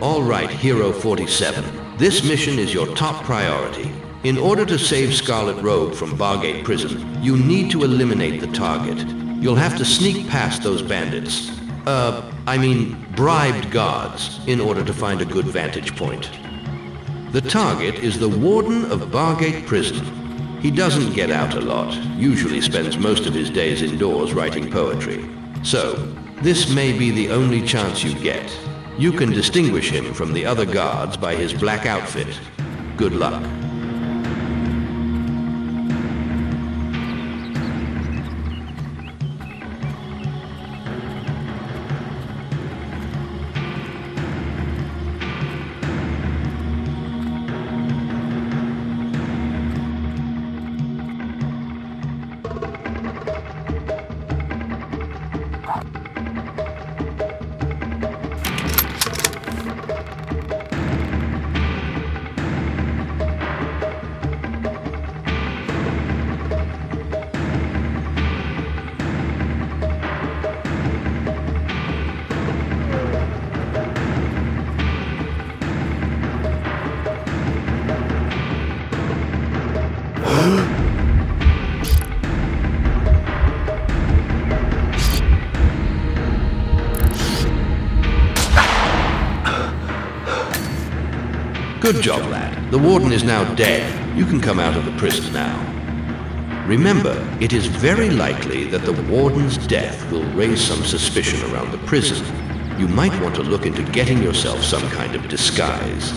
All right, Hero 47. This mission is your top priority. In order to save Scarlet Robe from Bargate Prison, you need to eliminate the target. You'll have to sneak past those bandits. Uh, I mean, bribed guards, in order to find a good vantage point. The target is the Warden of Bargate Prison. He doesn't get out a lot, usually spends most of his days indoors writing poetry. So, this may be the only chance you get. You can distinguish him from the other guards by his black outfit. Good luck. Good job, lad. The warden is now dead. You can come out of the prison now. Remember, it is very likely that the warden's death will raise some suspicion around the prison. You might want to look into getting yourself some kind of disguise.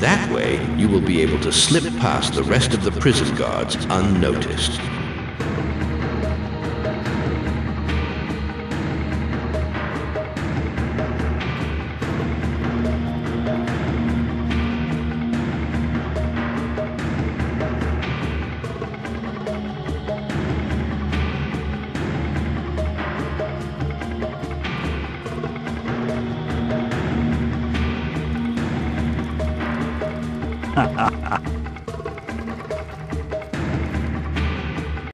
That way, you will be able to slip past the rest of the prison guards unnoticed. ハハハハ。